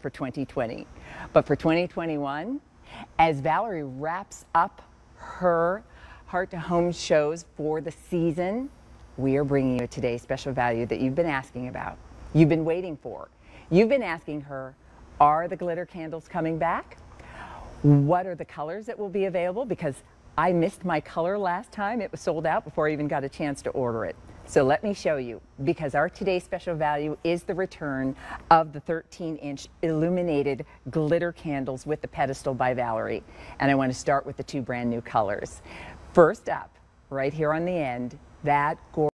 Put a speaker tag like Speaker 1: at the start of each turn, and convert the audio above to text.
Speaker 1: for 2020. But for 2021, as Valerie wraps up her Heart to Home shows for the season, we are bringing you today's special value that you've been asking about. You've been waiting for. You've been asking her, are the glitter candles coming back? What are the colors that will be available? Because I missed my color last time. It was sold out before I even got a chance to order it. So let me show you, because our today's special value is the return of the 13-inch illuminated glitter candles with the pedestal by Valerie. And I want to start with the two brand new colors. First up, right here on the end, that gorgeous